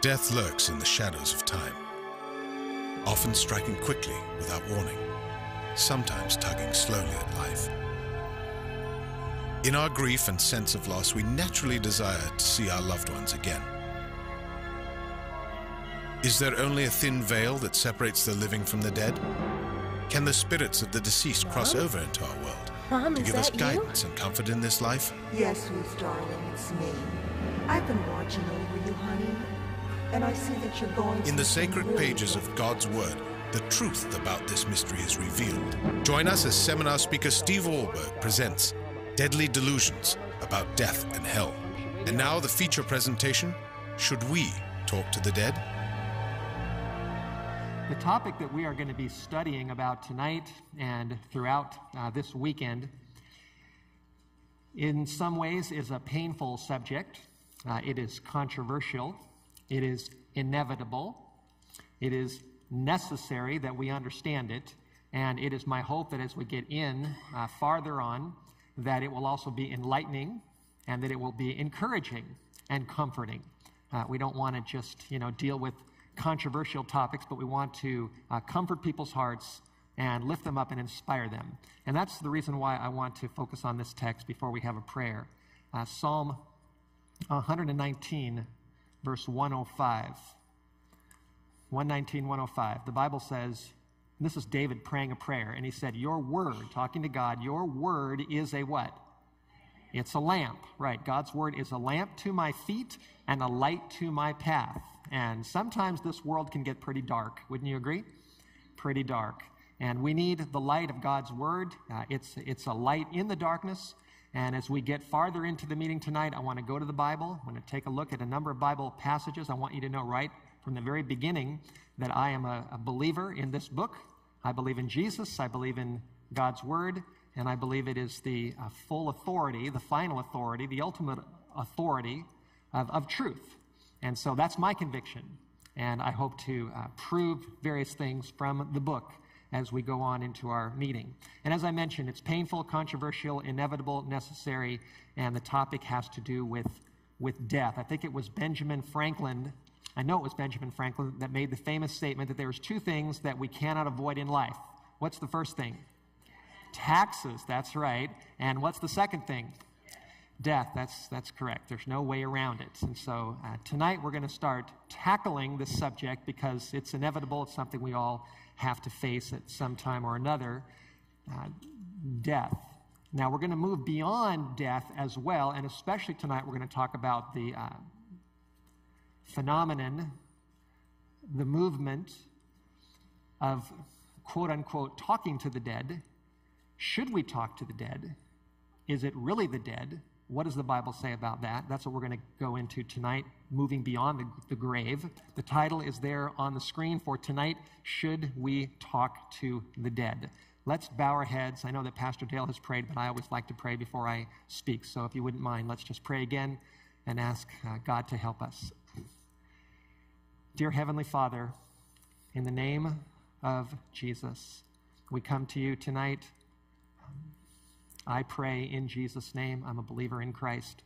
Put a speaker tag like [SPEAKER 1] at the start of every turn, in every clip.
[SPEAKER 1] Death lurks in the shadows of time, often striking quickly without warning, sometimes tugging slowly at life. In our grief and sense of loss, we naturally desire to see our loved ones again. Is there only a thin veil that separates the living from the dead? Can the spirits of the deceased cross over into our world
[SPEAKER 2] Mom,
[SPEAKER 1] to
[SPEAKER 2] is
[SPEAKER 1] give us
[SPEAKER 2] that you?
[SPEAKER 1] guidance and comfort in this life?
[SPEAKER 3] Yes, Ruth, darling, it's me. I've been watching over you, honey. And I see that you're going
[SPEAKER 1] In
[SPEAKER 3] through
[SPEAKER 1] the sacred
[SPEAKER 3] really
[SPEAKER 1] pages of God's Word, the truth about this mystery is revealed. Join us as seminar speaker Steve Wohlberg presents Deadly Delusions about Death and Hell. And now the feature presentation Should We Talk to the Dead?
[SPEAKER 4] The topic that we are going to be studying about tonight and throughout uh, this weekend, in some ways, is a painful subject. Uh, it is controversial. It is inevitable. It is necessary that we understand it. And it is my hope that as we get in uh, farther on, that it will also be enlightening and that it will be encouraging and comforting. Uh, we don't want to just, you know, deal with controversial topics, but we want to uh, comfort people's hearts and lift them up and inspire them. And that's the reason why I want to focus on this text before we have a prayer. Uh, Psalm 119, verse 105. 119, 105. The Bible says, this is David praying a prayer, and he said, Your word, talking to God, your word is a what? It's a lamp, right? God's word is a lamp to my feet and a light to my path. And sometimes this world can get pretty dark. Wouldn't you agree? Pretty dark. And we need the light of God's word. Uh, it's, it's a light in the darkness. And as we get farther into the meeting tonight, I want to go to the Bible. I want to take a look at a number of Bible passages. I want you to know right from the very beginning that I am a, a believer in this book. I believe in Jesus. I believe in God's word. And I believe it is the uh, full authority, the final authority, the ultimate authority of, of truth. And so that's my conviction. And I hope to uh, prove various things from the book as we go on into our meeting. And as I mentioned, it's painful, controversial, inevitable, necessary, and the topic has to do with, with death. I think it was Benjamin Franklin, I know it was Benjamin Franklin, that made the famous statement that there's two things that we cannot avoid in life. What's the first thing? Taxes, that's right. And what's the second thing? Death, that's, that's correct. There's no way around it. And so uh, tonight we're going to start tackling this subject because it's inevitable. It's something we all have to face at some time or another uh, death. Now we're going to move beyond death as well, and especially tonight we're going to talk about the uh, phenomenon, the movement of quote unquote talking to the dead. Should we talk to the dead? Is it really the dead? What does the Bible say about that? That's what we're going to go into tonight, moving beyond the, the, grave. The title is there on the screen for tonight Should We Talk to the Dead? Let's bow our heads. I know that Pastor Dale has prayed, but I always like to pray before I speak. So if you wouldn't mind, let's just pray again and ask uh, God to help us. Dear Heavenly Father, in the name of Jesus, we come to you tonight. I pray in Jesus' name. I'm a believer in Christ.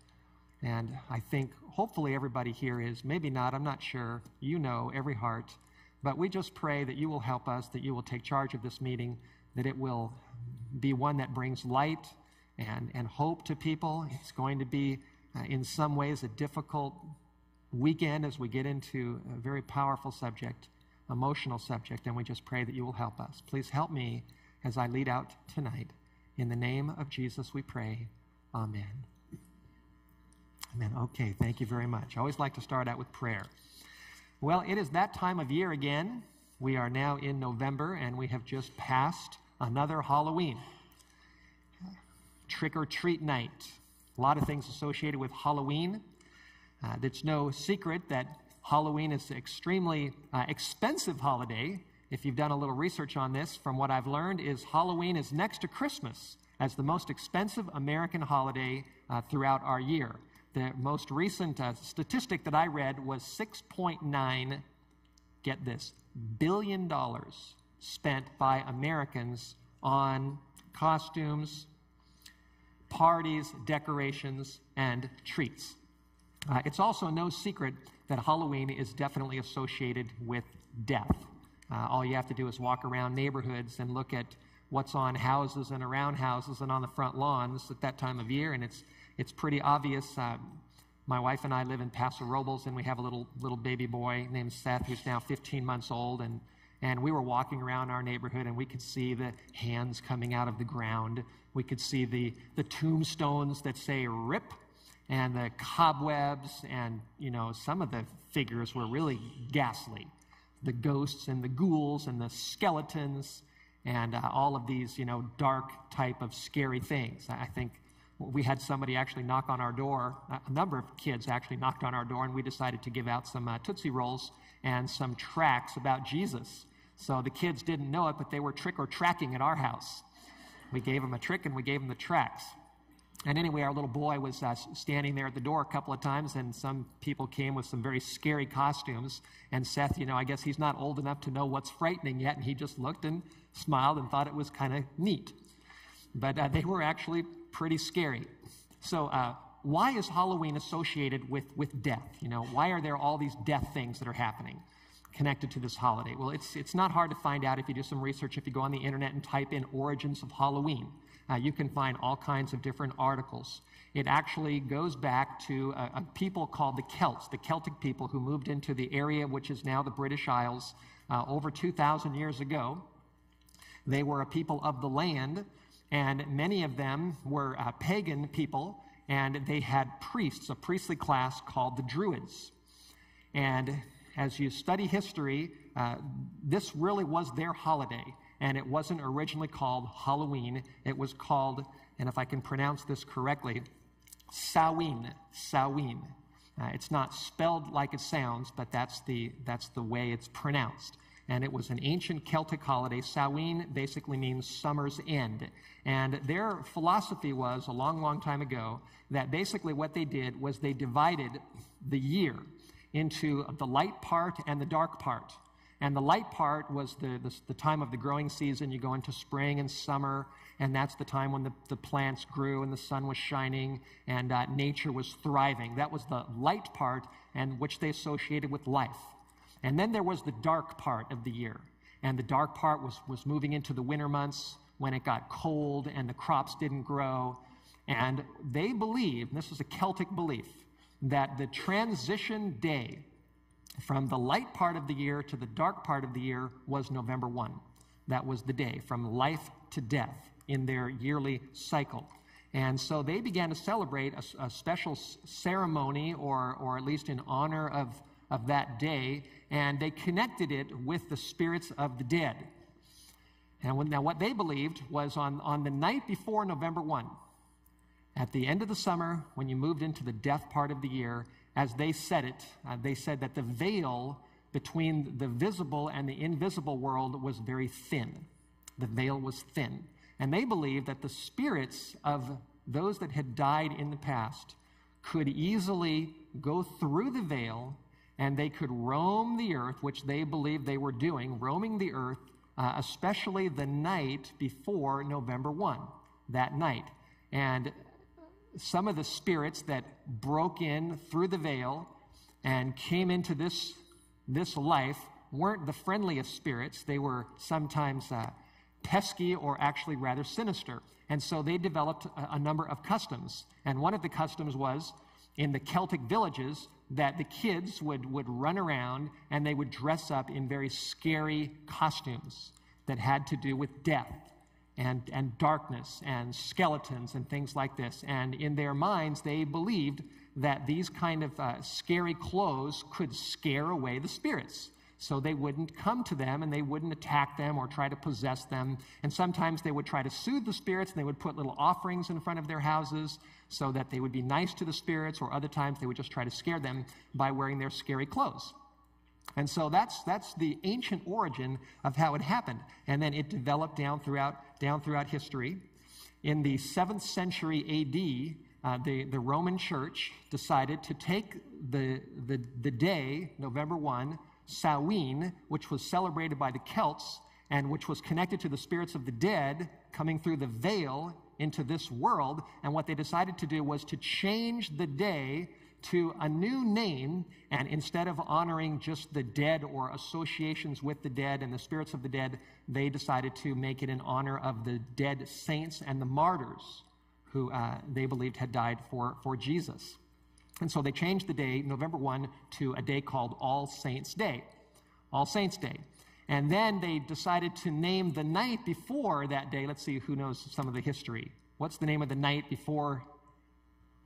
[SPEAKER 4] And I think hopefully everybody here is, maybe not, I'm not sure. You know every heart. But we just pray that you will help us, that you will take charge of this meeting, that it will be one that brings light and, and hope to people. It's going to be, uh, in some ways, a difficult weekend as we get into a very powerful subject, emotional subject, and we just pray that you will help us. Please help me as I lead out tonight. In the name of Jesus, we pray. Amen. Amen. Okay, thank you very much. I always like to start out with prayer. Well, it is that time of year again. We are now in November, and we have just passed another Halloween. Trick or treat night. A lot of things associated with Halloween. Uh, it's no secret that Halloween is an extremely uh, expensive holiday. If you've done a little research on this, from what I've learned, is Halloween is next to Christmas as the most expensive American holiday uh, throughout our year. The most recent uh, statistic that I read was 6.9, get this, billion dollars spent by Americans on costumes, parties, decorations, and treats. Uh, it's also no secret that Halloween is definitely associated with death. Uh, all you have to do is walk around neighborhoods and look at what's on houses and around houses and on the front lawns at that time of year, and it's, it's pretty obvious. Uh, my wife and I live in Paso Robles, and we have a little, little baby boy named Seth who's now 15 months old. And, and we were walking around our neighborhood, and we could see the hands coming out of the ground. We could see the, the tombstones that say RIP and the cobwebs, and, you know, some of the figures were really ghastly. The ghosts and the ghouls and the skeletons and uh, all of these, you know, dark type of scary things. I think we had somebody actually knock on our door. A number of kids actually knocked on our door, and we decided to give out some uh, Tootsie Rolls and some tracts about Jesus. So the kids didn't know it, but they were trick or tracking at our house. We gave them a trick and we gave them the tracts. And anyway, our little boy was uh, standing there at the door a couple of times, and some people came with some very scary costumes. And Seth, you know, I guess he's not old enough to know what's frightening yet, and he just looked and smiled and thought it was kind of neat. But uh, they were actually pretty scary. So, uh, why is Halloween associated with, with death? You know, why are there all these death things that are happening connected to this holiday? Well, it's, it's not hard to find out if you do some research. If you go on the internet and type in origins of Halloween, uh, you can find all kinds of different articles. It actually goes back to a, a, people called the Celts, the Celtic people who moved into the area which is now the British Isles uh, over 2,000 years ago. They were a people of the land and many of them were uh, pagan people, and they had priests, a priestly class called the Druids. And as you study history, uh, this really was their holiday, and it wasn't originally called Halloween. It was called, and if I can pronounce this correctly, Samhain. Samhain. Uh, it's not spelled like it sounds, but that's the, that's the way it's pronounced and it was an ancient Celtic holiday. Samhain basically means summer's end. And their philosophy was, a long, long time ago, that basically what they did was they divided the year into the light part and the dark part. And the light part was the, the, the, time of the growing season. You go into spring and summer, and that's the time when the, the plants grew and the sun was shining and uh, nature was thriving. That was the light part, and which they associated with life. And then there was the dark part of the year. And the dark part was, was moving into the winter months when it got cold and the crops didn't grow. And they believed, this was a Celtic belief, that the transition day from the light part of the year to the dark part of the year was November 1. That was the day from life to death in their yearly cycle. And so they began to celebrate a, a special ceremony, or, or at least in honor of, of that day, and they connected it with the spirits of the dead. And when, now, what they believed was on, on the night before November 1, at the end of the summer, when you moved into the death part of the year, as they said it, uh, they said that the veil between the visible and the invisible world was very thin. The veil was thin. And they believed that the spirits of those that had died in the past could easily go through the veil and they could roam the earth, which they believed they were doing, roaming the earth, uh, especially the night before November 1, that night. And some of the spirits that broke in through the veil and came into this, this life weren't the friendliest spirits. They were sometimes uh, pesky or actually rather sinister. And so they developed a, a number of customs. And one of the customs was in the Celtic villages that the kids would, would run around and they would dress up in very scary costumes that had to do with death and, and darkness and skeletons and things like this. And in their minds, they believed that these kind of uh, scary clothes could scare away the spirits so they wouldn't come to them and they wouldn't attack them or try to possess them. And sometimes they would try to soothe the spirits and they would put little offerings in front of their houses so that they would be nice to the spirits, or other times they would just try to scare them by wearing their scary clothes. And so that's, that's the ancient origin of how it happened. And then it developed down throughout, down throughout history. In the 7th century AD, uh, the, the Roman Church decided to take the, the, the day, November 1, Samhain, which was celebrated by the Celts and which was connected to the spirits of the dead coming through the veil into this world. And what they decided to do was to change the day to a new name, and instead of honoring just the dead or associations with the dead and the spirits of the dead, they decided to make it in honor of the dead saints and the martyrs who uh, they believed had died for, for Jesus. And so they changed the day, November 1, to a day called All Saints' Day. All Saints' Day. And then they decided to name the night before that day. Let's see who knows some of the history. What's the name of the night before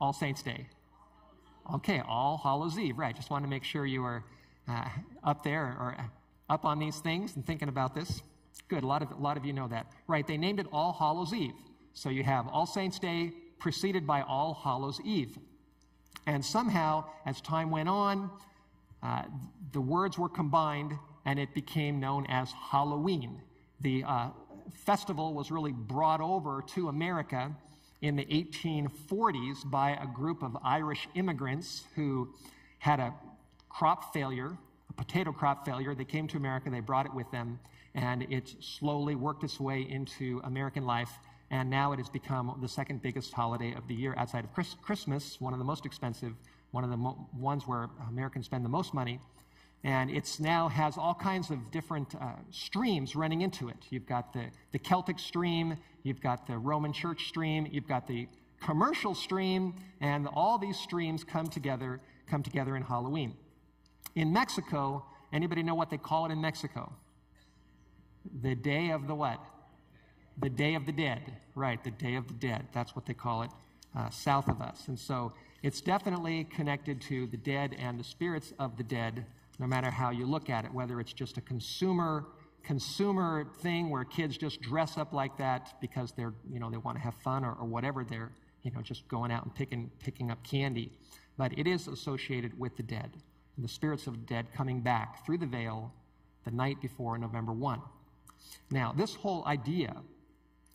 [SPEAKER 4] All Saints' Day? Okay, All Hallows Eve, right. Just want to make sure you are uh, up there or up on these things and thinking about this. Good, a lot, of, a lot of you know that. Right, they named it All Hallows Eve. So you have All Saints' Day preceded by All Hallows Eve. And somehow, as time went on, uh, the words were combined and it became known as Halloween. The uh, festival was really brought over to America in the 1840s by a group of Irish immigrants who had a crop failure, a potato crop failure. They came to America, they brought it with them, and it slowly worked its way into American life. And now it has become the second biggest holiday of the year outside of Christmas, one of the most expensive, one of the mo- ones where Americans spend the most money. And it's now has all kinds of different uh, streams running into it. You've got the, the Celtic stream, you've got the Roman church stream, you've got the commercial stream, and all these streams come together, come together in Halloween. In Mexico, anybody know what they call it in Mexico? The day of the what? The Day of the Dead. Right, the Day of the Dead. That's what they call it uh, south of us. And so it's definitely connected to the dead and the spirits of the dead no matter how you look at it, whether it's just a consumer consumer thing where kids just dress up like that because they're you know they want to have fun or, or whatever they're you know just going out and picking picking up candy but it is associated with the dead And the spirits of the dead coming back through the veil the night before november 1 now this whole idea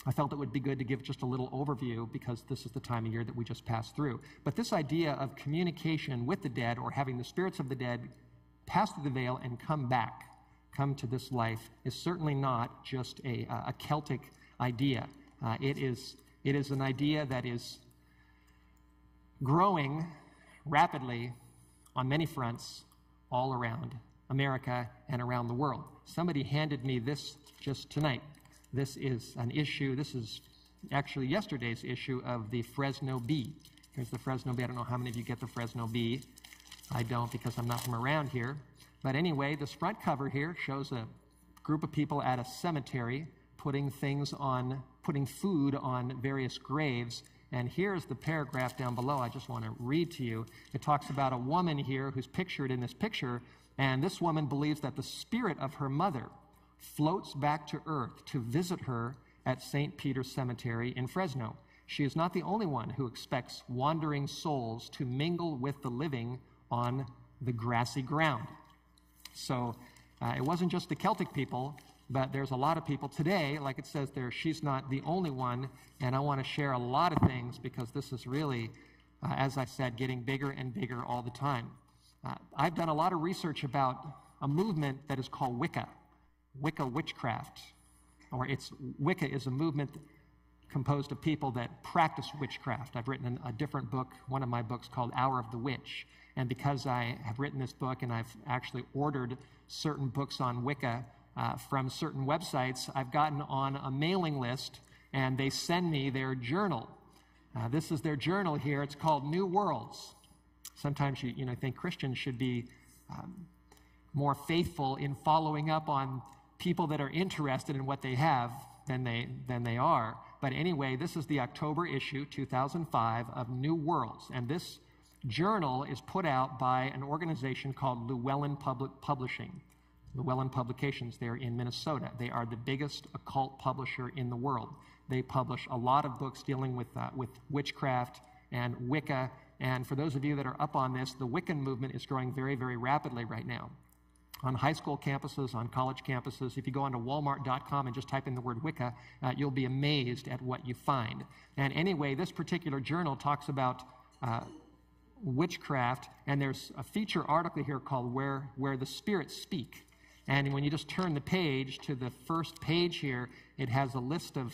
[SPEAKER 4] I felt it would be good to give just a little overview because this is the time of year that we just passed through. But this idea of communication with the dead or having the spirits of the dead pass through the veil and come back, come to this life, is certainly not just a, a Celtic idea. Uh, it, is, it is an idea that is growing rapidly on many fronts all around America and around the world. Somebody handed me this just tonight. This is an issue, this is actually yesterday's issue of the Fresno Bee. Here's the Fresno Bee. I don't know how many of you get the Fresno Bee. I don't because I'm not from around here. But anyway, this front cover here shows a group of people at a cemetery putting things on, putting food on various graves. And here's the paragraph down below I just want to read to you. It talks about a woman here who's pictured in this picture, and this woman believes that the spirit of her mother floats back to earth to visit her at St. Peter's Cemetery in Fresno. She is not the only one who expects wandering souls to mingle with the living on the grassy ground. So uh, it wasn't just the Celtic people, but there's a lot of people today, like it says there, she's not the only one. And I want to share a lot of things because this is really, uh, as I said, getting bigger and bigger all the time. Uh, I've done a lot of research about a movement that is called Wicca, Wicca witchcraft, or it's Wicca is a movement composed of people that practice witchcraft. I've written a different book, one of my books called Hour of the Witch. And because I have written this book and I've actually ordered certain books on Wicca uh, from certain websites, I've gotten on a mailing list and they send me their journal. Uh, this is their journal here. It's called New Worlds. Sometimes you, you know, think Christians should be um, more faithful in following up on people that are interested in what they have than they, than they are. But anyway, this is the October issue, 2005, of New Worlds. And this journal is put out by an organization called Llewellyn Public Publishing. Llewellyn Publications, they're in Minnesota. They are the biggest occult publisher in the world. They publish a lot of books dealing with, uh, with witchcraft and Wicca. And for those of you that are up on this, the Wiccan movement is growing very, very rapidly right now. On high school campuses, on college campuses, if you go onto walmart.com and just type in the word Wicca, uh, you'll be amazed at what you find. And anyway, this particular journal talks about uh, witchcraft, and there's a feature article here called Where, Where the Spirits Speak. And when you just turn the page to the first page here, it has a list of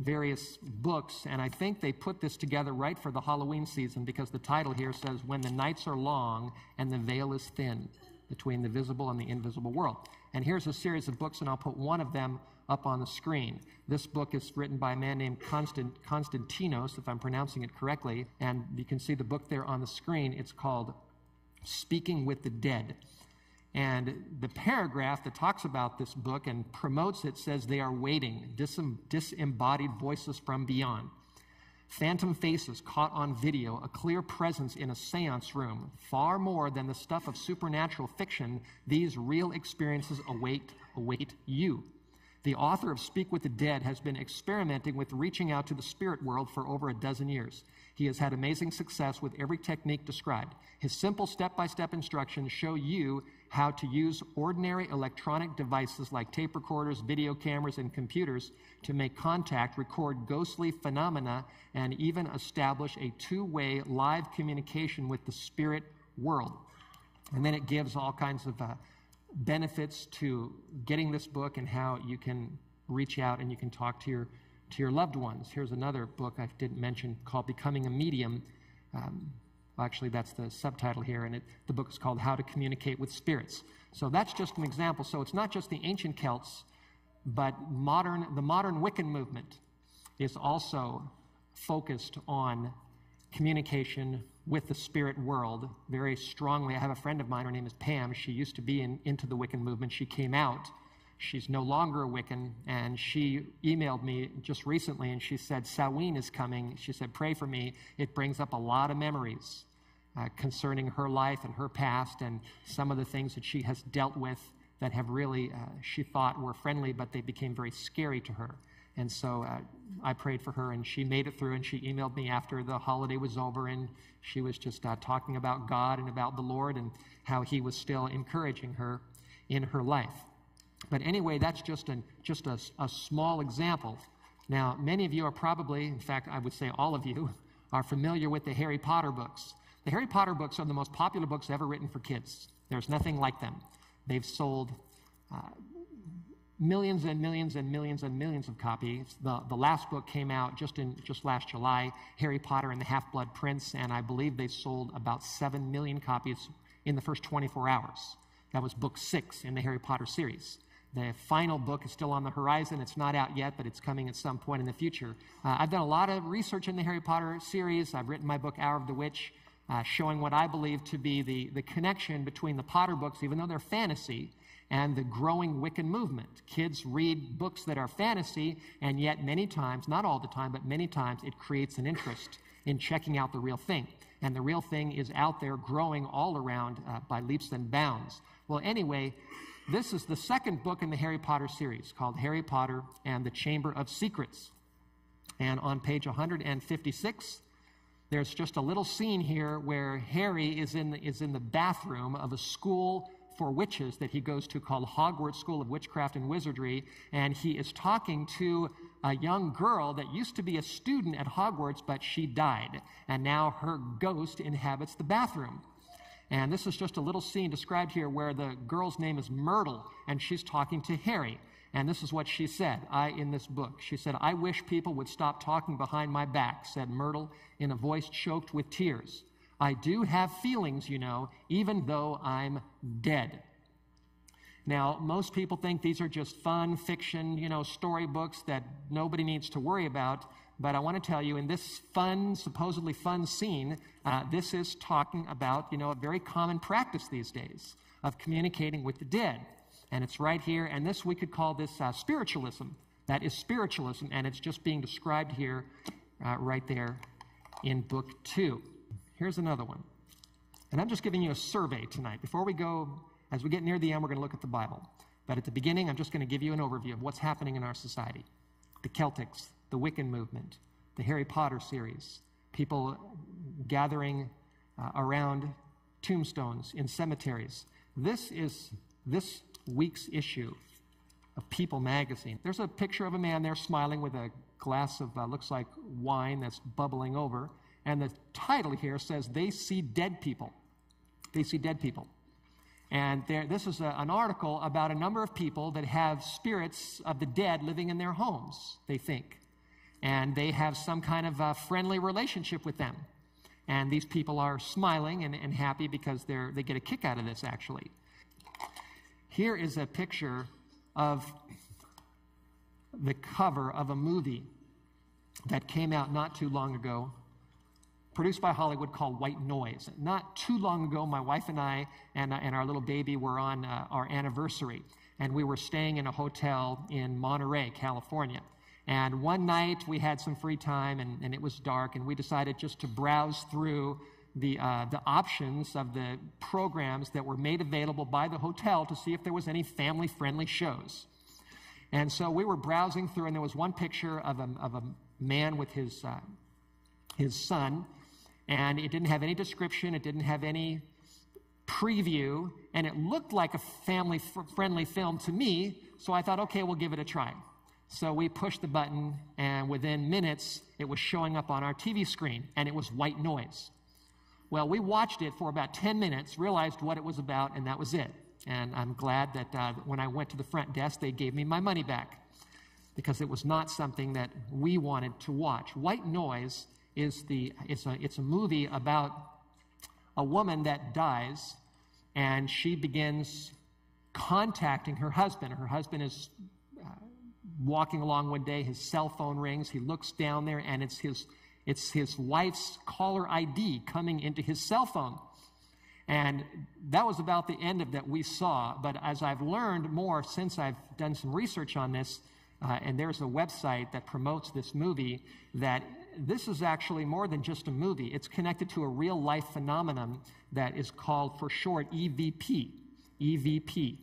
[SPEAKER 4] various books, and I think they put this together right for the Halloween season because the title here says, When the Nights Are Long and the Veil is Thin Between the Visible and the Invisible World. And here's a series of books, and I'll put one of them up on the screen. This book is written by a man named Constant, Konstantinos, if I'm pronouncing it correctly, and you can see the book there on the screen. It's called Speaking with the Dead. And the paragraph that talks about this book and promotes it says they are waiting, disembodied voices from beyond. Phantom faces caught on video, a clear presence in a seance room. Far more than the stuff of supernatural fiction, these real experiences await, await you. The author of Speak with the Dead has been experimenting with reaching out to the spirit world for over a dozen years. He has had amazing success with every technique described. His simple step by step instructions show you how to use ordinary electronic devices like tape recorders, video cameras, and computers to make contact, record ghostly phenomena, and even establish a two way live communication with the spirit world. And then it gives all kinds of uh, benefits to getting this book and how you can reach out and you can talk to your, to your loved ones. Here's another book I didn't mention called Becoming a Medium. Um, actually, that's the subtitle here, and it, the book is called How to Communicate with Spirits. So that's just an example. So it's not just the ancient Celts, but modern, the modern Wiccan movement is also focused on communication with the spirit world very strongly. I have a friend of mine, her name is Pam. She used to be in, into the Wiccan movement. She came out. She's no longer a Wiccan, and she emailed me just recently and she said, Samhain is coming. She said, Pray for me. It brings up a lot of memories uh, concerning her life and her past and some of the things that she has dealt with that have really, uh, she thought were friendly, but they became very scary to her. And so uh, I prayed for her, and she made it through. And she emailed me after the holiday was over, and she was just uh, talking about God and about the Lord and how He was still encouraging her in her life. But anyway, that's just, an, just a, a small example. Now, many of you are probably, in fact, I would say all of you, are familiar with the Harry Potter books. The Harry Potter books are the most popular books ever written for kids. There's nothing like them. They've sold uh, millions and millions and millions and millions of copies. The, the last book came out just in just last July, Harry Potter and the Half-Blood Prince, and I believe they sold about 7 million copies in the first 24 hours. That was book six in the Harry Potter series. The final book is still on the horizon. It's not out yet, but it's coming at some point in the future. Uh, I've done a lot of research in the Harry Potter series. I've written my book, Hour of the Witch, uh, showing what I believe to be the, the connection between the Potter books, even though they're fantasy, and the growing Wiccan movement. Kids read books that are fantasy, and yet many times, not all the time, but many times, it creates an interest in checking out the real thing. And the real thing is out there growing all around uh, by leaps and bounds. Well, anyway, this is the second book in the Harry Potter series called Harry Potter and the Chamber of Secrets. And on page 156, there's just a little scene here where Harry is in, the, is in the bathroom of a school for witches that he goes to called Hogwarts School of Witchcraft and Wizardry. And he is talking to a young girl that used to be a student at Hogwarts, but she died. And now her ghost inhabits the bathroom. And this is just a little scene described here where the girl's name is Myrtle, and she's talking to Harry. And this is what she said I, in this book. She said, I wish people would stop talking behind my back, said Myrtle in a voice choked with tears. I do have feelings, you know, even though I'm dead. Now, most people think these are just fun fiction, you know, storybooks that nobody needs to worry about. But I want to tell you, in this fun, supposedly fun scene, uh, this is talking about, you know, a very common practice these days of communicating with the dead. And it's right here. And this, we could call this uh, spiritualism. That is spiritualism. And it's just being described here, uh, right there in book two. Here's another one. And I'm just giving you a survey tonight. Before we go, as we get near the end, we're going to look at the Bible. But at the beginning, I'm just going to give you an overview of what's happening in our society the Celtics, the Wiccan movement, the Harry Potter series, people gathering uh, around tombstones in cemeteries. This is this week's issue of People magazine. There's a picture of a man there smiling with a glass of, uh, looks like wine that's bubbling over. And the title here says, They See Dead People. They see dead people. And there, this is a, an article about a number of people that have spirits of the dead living in their homes, they think. and they have some kind of a friendly relationship with them. And these people are smiling and, and happy because they're, they get a kick out of this, actually. Here is a picture of the cover of a movie that came out not too long ago, produced by Hollywood called White Noise. Not too long ago, my wife and I and, and our little baby were on uh, our anniversary, and we were staying in a hotel in Monterey, California. And one night we had some free time and, and it was dark, and we decided just to browse through the, uh, the options of the programs that were made available by the hotel to see if there was any family friendly shows. And so we were browsing through, and there was one picture of a, of a man with his, uh, his son, and it didn't have any description, it didn't have any preview, and it looked like a family friendly film to me, so I thought, okay, we'll give it a try. So we pushed the button, and within minutes, it was showing up on our TV screen, and it was white noise. Well, we watched it for about 10 minutes, realized what it was about, and that was it. And I'm glad that uh, when I went to the front desk, they gave me my money back because it was not something that we wanted to watch. White Noise is the, it's, a, it's a movie about a woman that dies and she begins contacting her husband. Her husband is uh, walking along one day, his cell phone rings, he looks down there, and it's his, it's his wife's caller ID coming into his cell phone. And that was about the end of that we saw. But as I've learned more since I've done some research on this, uh, and there's a website that promotes this movie, that this is actually more than just a movie. It's connected to a real life phenomenon that is called, for short, EVP. EVP,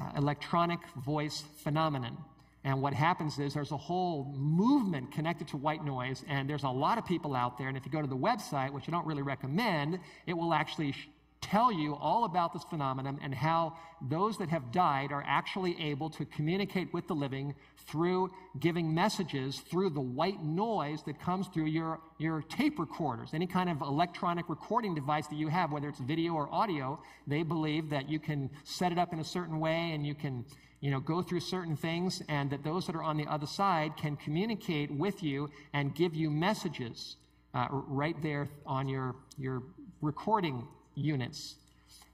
[SPEAKER 4] uh, electronic voice phenomenon. And what happens is there's a whole movement connected to white noise, and there's a lot of people out there. And if you go to the website, which I don't really recommend, it will actually tell you all about this phenomenon and how those that have died are actually able to communicate with the living through giving messages through the white noise that comes through your, your tape recorders. Any kind of electronic recording device that you have, whether it's video or audio, they believe that you can set it up in a certain way and you can you know, go through certain things, and that those that are on the other side can communicate with you and give you messages uh, right there on your, your recording units.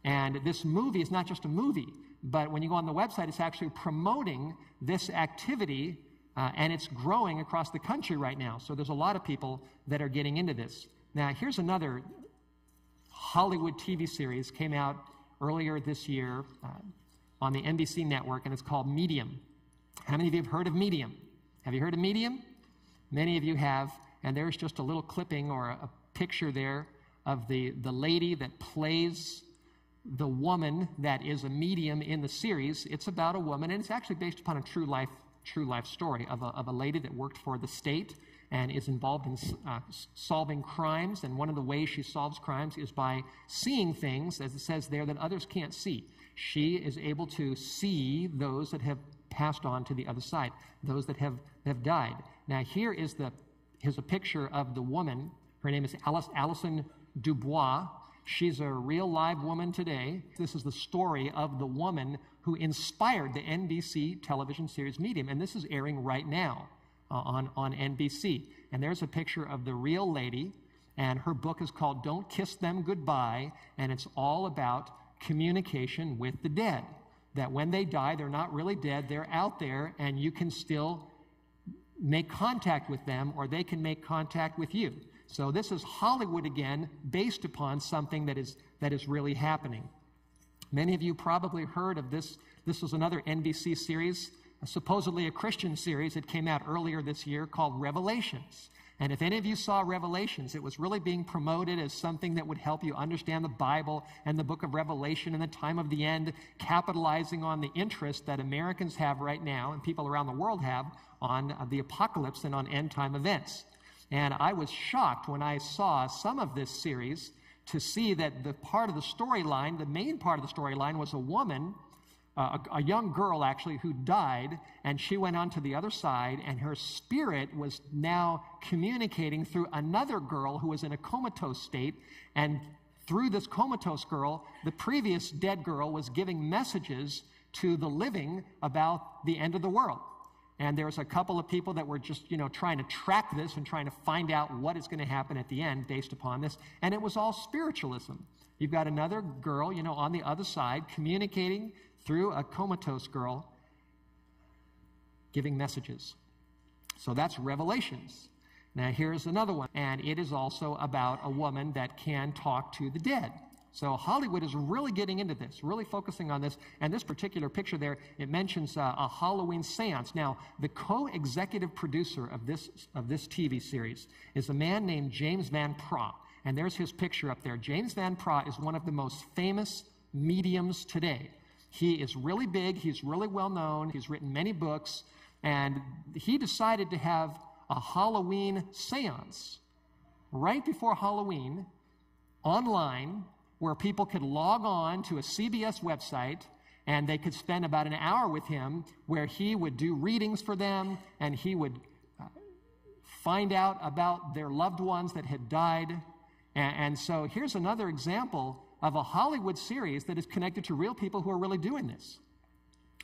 [SPEAKER 4] And this movie is not just a movie, but when you go on the website, it's actually promoting this activity, uh, and it's growing across the country right now. So there's a lot of people that are getting into this. Now, here's another Hollywood TV series came out earlier this year uh, on the NBC network, and it's called Medium. How many of you have heard of Medium? Have you heard of Medium? Many of you have, and there's just a little clipping or a, a picture there of the, the lady that plays the woman that is a medium in the series. It's about a woman, and it's actually based upon a true life, true life story of a, of a lady that worked for the state and is involved in uh, solving crimes. And one of the ways she solves crimes is by seeing things, as it says there, that others can't see. She is able to see those that have passed on to the other side, those that have, have died. Now, here is the here's a picture of the woman. Her name is Alice, Allison Dubois. She's a real live woman today. This is the story of the woman who inspired the NBC television series Medium, and this is airing right now uh, on, on NBC. And there's a picture of the real lady, and her book is called Don't Kiss Them Goodbye, and it's all about communication with the dead. That when they die, they're not really dead, they're out there, and you can still make contact with them, or they can make contact with you. So this is Hollywood again, based upon something that is, that is really happening. Many of you probably heard of this. This was another NBC series, supposedly a Christian series that came out earlier this year called Revelations. And if any of you saw Revelations, it was really being promoted as something that would help you understand the Bible and the book of Revelation and the time of the end, capitalizing on the interest that Americans have right now and people around the world have on the apocalypse and on end time events. And I was shocked when I saw some of this series to see that the part of the storyline, the main part of the storyline, was a woman, a, a, young girl actually, who died, and she went on to the other side, and her spirit was now communicating through another girl who was in a comatose state. And through this comatose girl, the previous dead girl was giving messages to the living about the end of the world. And there's a couple of people that were just, you know, trying to track this and trying to find out what is going to happen at the end based upon this. And it was all spiritualism. You've got another girl, you know, on the other side communicating through a comatose girl, giving messages. So that's Revelations. Now, here's another one, and it is also about a woman that can talk to the dead. So Hollywood is really getting into this, really focusing on this. And this particular picture there, it mentions uh, a Halloween seance. Now, the co-executive producer of this, of this TV series is a man named James Van Praagh. And there's his picture up there. James Van Praagh is one of the most famous mediums today. He is really big. He's really well known. He's written many books. And he decided to have a Halloween seance right before Halloween online where people could log on to a CBS website and they could spend about an hour with him where he would do readings for them and he would uh, find out about their loved ones that had died. And, and, so here's another example of a Hollywood series that is connected to real people who are really doing this.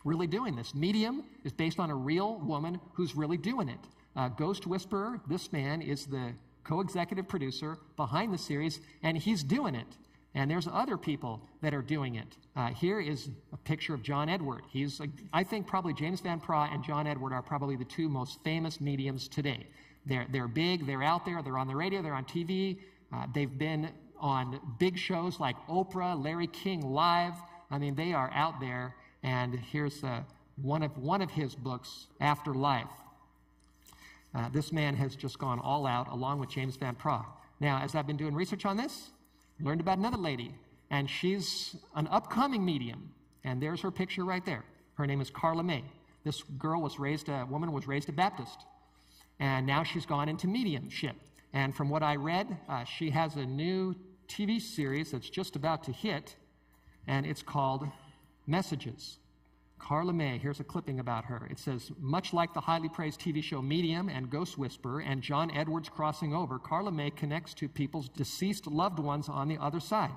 [SPEAKER 4] Really doing this. Medium is based on a real woman who's really doing it. Uh, Ghost Whisperer, this man is the co executive producer behind the series, and he's doing it. And there's other people that are doing it. Uh, here is a picture of John Edward. He's, I think, probably James Van Praagh and John Edward are probably the two most famous mediums today. They're, they're big, they're out there, they're on the radio, they're on TV. Uh, they've been on big shows like Oprah, Larry King Live. I mean, they are out there. And here's uh, one, of, one of his books, After Life. Uh, this man has just gone all out along with James Van Praagh. Now, as I've been doing research on this, learned about another lady, and she's an upcoming medium. And there's her picture right there. Her name is Carla Mae. This girl was raised, a woman was raised a Baptist. And now she's gone into mediumship. And from what I read, uh, she has a new TV series that's just about to hit, and it's called Messages. Carla Mae, here's a clipping about her. It says, much like the highly praised TV show Medium and Ghost Whisperer and John Edwards crossing over, Carla Mae connects to people's deceased loved ones on the other side.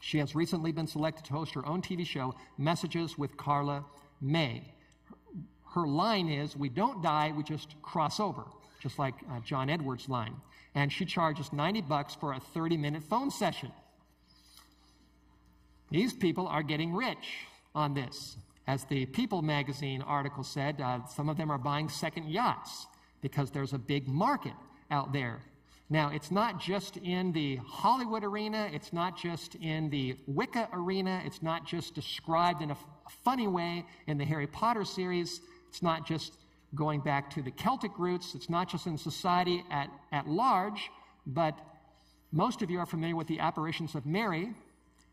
[SPEAKER 4] She has recently been selected to host her own TV show, Messages with Carla Mae. Her line is, We don't die, we just cross over, just like uh, John Edwards' line. And she charges 90 bucks for a 30 minute phone session. These people are getting rich on this. As the People magazine article said, uh, some of them are buying second yachts because there's a big market out there. Now, it's not just in the Hollywood arena, it's not just in the Wicca arena, it's not just described in a, funny way in the Harry Potter series, it's not just going back to the Celtic roots, it's not just in society at, at large, but most of you are familiar with the apparitions of Mary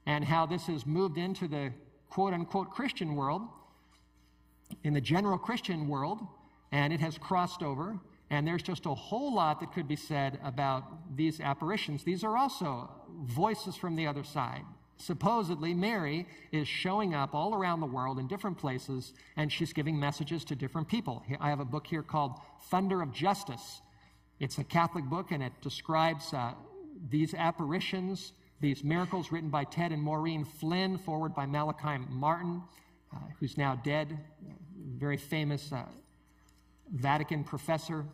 [SPEAKER 4] and how this has moved into the quote unquote Christian world, in the general Christian world, and it has crossed over. And there's just a whole lot that could be said about these apparitions. These are also voices from the other side. Supposedly, Mary is showing up all around the world in different places, and she's giving messages to different people. I have a book here called Thunder of Justice. It's a Catholic book, and it describes uh, these apparitions these miracles written by Ted and Maureen Flynn, foreword by Malachi Martin, uh, who's now dead, very famous uh, Vatican professor.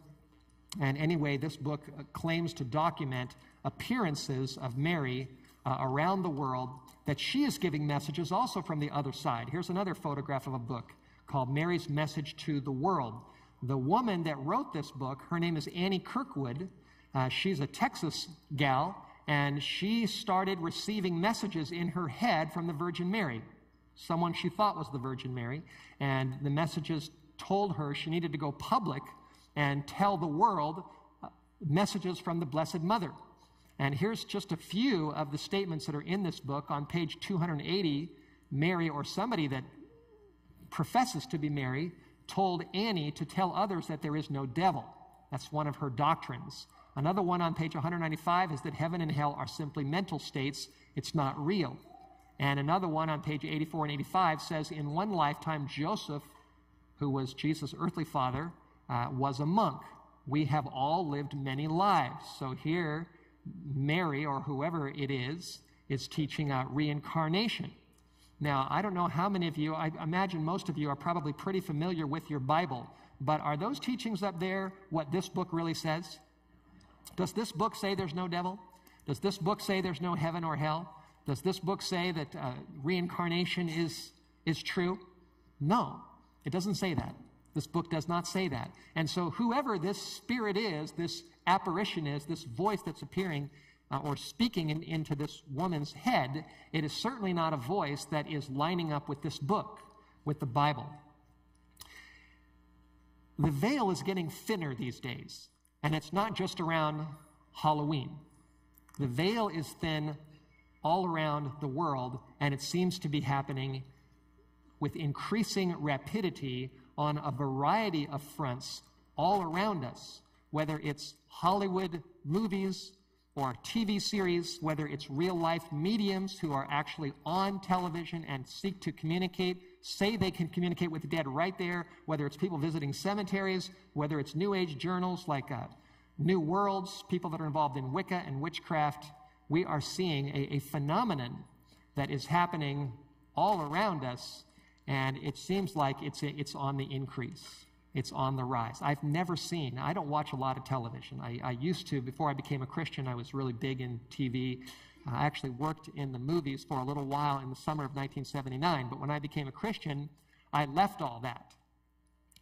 [SPEAKER 4] And anyway, this book uh, claims to document appearances of Mary uh, around the world that she is giving messages also from the other side. Here's another photograph of a book called Mary's Message to the World. The woman that wrote this book, her name is Annie Kirkwood. Uh, she's a Texas gal and she started receiving messages in her head from the Virgin Mary, someone she thought was the Virgin Mary. And the messages told her she needed to go public and tell the world uh, messages from the Blessed Mother. And here's just a few of the statements that are in this book. On page 280, Mary, or somebody that professes to be Mary, told Annie to tell others that there is no devil. That's one of her doctrines. Another one on page 195 is that heaven and hell are simply mental states, it's not real. And another one on page 84 and 85 says, in one lifetime, Joseph, who was Jesus' earthly father, uh, was a monk. We have all lived many lives. So here, Mary, or whoever it is, is teaching uh, reincarnation. Now, I don't know how many of you, I imagine most of you are probably pretty familiar with your Bible. But are those teachings up there what this book really says? Does this book say there's no devil? Does this book say there's no heaven or hell? Does this book say that uh, reincarnation is, is true? No, it doesn't say that. This book does not say that. And so, whoever this spirit is, this apparition is, this voice that's appearing uh, or speaking in, into this woman's head, it is certainly not a voice that is lining up with this book, with the Bible. The veil is getting thinner these days, and it's not just around Halloween. The veil is thin all around the world, and it seems to be happening with increasing rapidity on a variety of fronts all around us, whether it's Hollywood movies or TV series, whether it's real life mediums who are actually on television and seek to communicate, say they can communicate with the dead right there, whether it's people visiting cemeteries, whether it's New Age journals like uh, New Worlds, people that are involved in Wicca and witchcraft, we are seeing a, a phenomenon that is happening all around us, and it seems like it's, a, it's on the increase. It's on the rise. I've never seen, I don't watch a lot of television. I, I used to, before I became a Christian, I was really big in TV. Uh, I actually worked in the movies for a little while in the summer of 1979, but when I became a Christian, I left all that.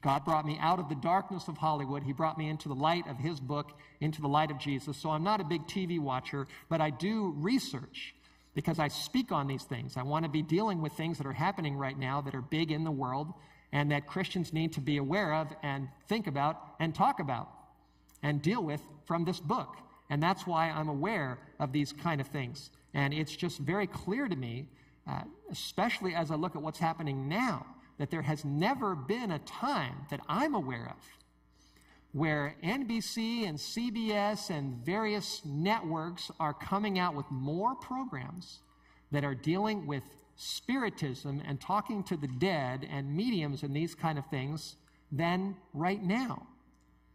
[SPEAKER 4] God brought me out of the darkness of Hollywood. He brought me into the light of His book, into the light of Jesus. So I'm not a big TV watcher, but I do research because I speak on these things. I want to be dealing with things that are happening right now that are big in the world and that Christians need to be aware of and think about and talk about and deal with from this book. And that's why I'm aware of these kind of things. And it's just very clear to me, uh, especially as I look at what's happening now, that there has never been a time that I'm aware of where NBC and CBS and various networks are coming out with more programs that are dealing with spiritism and talking to the dead and mediums and these kind of things than right now.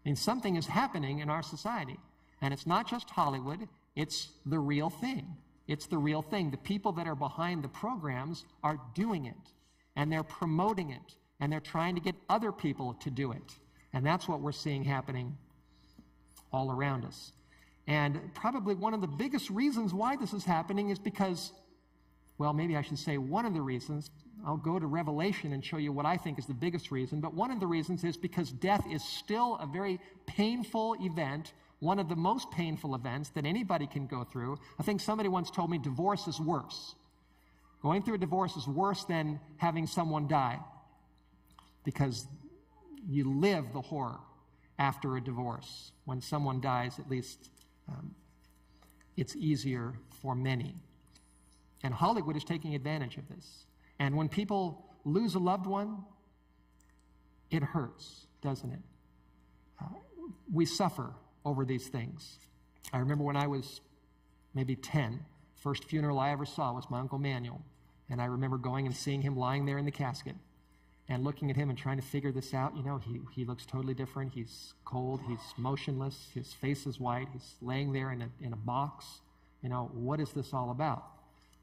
[SPEAKER 4] I mean, something is happening in our society. And it's not just Hollywood, it's the real thing. It's the real thing. The people that are behind the programs are doing it and they're promoting it and they're trying to get other people to do it. And that's what we're seeing happening all around us. And probably one of the biggest reasons why this is happening is because, well, maybe I should say one of the reasons. I'll go to Revelation and show you what I think is the biggest reason. But one of the reasons is because death is still a very painful event, one of the most painful events that anybody can go through. I think somebody once told me divorce is worse. Going through a divorce is worse than having someone die because you live the horror after a divorce. When someone dies, at least um, it's easier for many. And Hollywood is taking advantage of this. And when people lose a loved one, it hurts, doesn't it? Uh, we suffer over these things. I remember when I was maybe 10, first funeral I ever saw was my Uncle Manuel. And I remember going and seeing him lying there in the casket and looking at him and trying to figure this out. You know, he, he looks totally different. He's cold, he's motionless, his face is white, he's laying there in a, in a box. You know, what is this all about?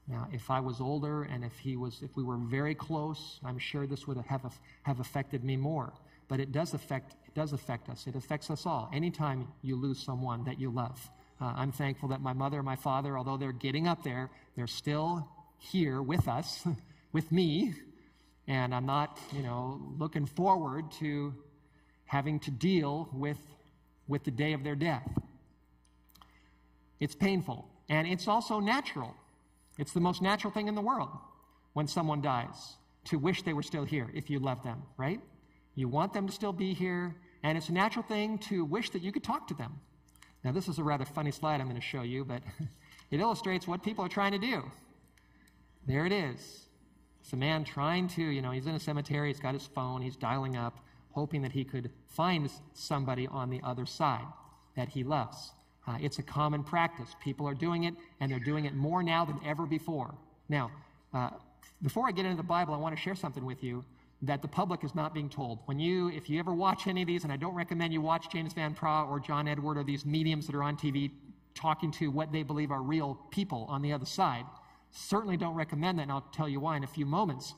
[SPEAKER 4] Now, if I was older and if he was, if we were very close, I'm sure this would have, have affected me more. But it does affect, it does affect us. It affects us all. Anytime you lose someone that you love. Uh, I'm thankful that my mother and my father, although they're getting up there, they're still here with us, with me, and I'm not, you know, looking forward to having to deal with, with the day of their death. It's painful, and it's also natural. It's the most natural thing in the world when someone dies to wish they were still here if you love them, right? You want them to still be here, and it's a natural thing to wish that you could talk to them. Now, this is a rather funny slide I'm going to show you, but it illustrates what people are trying to do. There it is. It's a man trying to, you know, he's in a cemetery, he's got his phone, he's dialing up, hoping that he could find somebody on the other side that he loves. Uh, it's a common practice. People are doing it, and they're doing it more now than ever before. Now, uh, before I get into the Bible, I want to share something with you that the public is not being told. When you, if you ever watch any of these, and I don't recommend you watch James Van Praagh or John Edward or these mediums that are on TV talking to what they believe are real people on the other side, Certainly don't recommend that, and I'll tell you why in a few moments.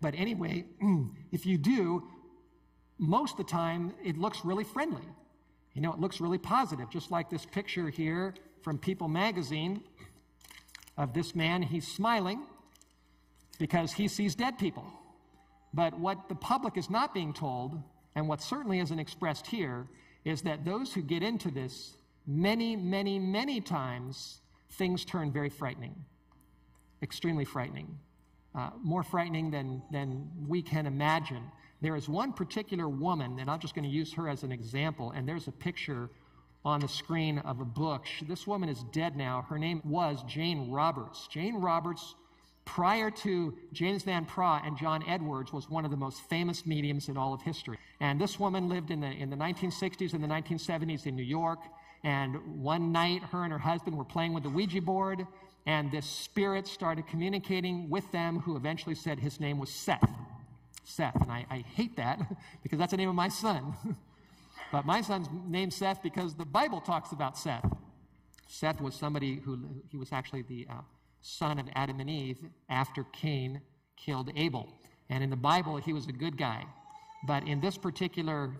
[SPEAKER 4] But anyway, if you do, most of the time it looks really friendly. You know, it looks really positive, just like this picture here from People magazine of this man. He's smiling because he sees dead people. But what the public is not being told, and what certainly isn't expressed here, is that those who get into this many, many, many times, things turn very frightening, extremely frightening, uh, more frightening than, than we can imagine. There is one particular woman, and I'm just going to use her as an example, and there's a picture on the screen of a book. This woman is dead now. Her name was Jane Roberts. Jane Roberts, prior to James Van Praagh and John Edwards, was one of the most famous mediums in all of history. And this woman lived in the, in the 1960s and the 1970s in New York. And one night, her and her husband were playing with the Ouija board, and this spirit started communicating with them, who eventually said his name was Seth. Seth. And I, I hate that because that's the name of my son. but my son's named Seth because the Bible talks about Seth. Seth was somebody who he was actually the uh, son of Adam and Eve after Cain killed Abel. And in the Bible, he was a good guy. But in this particular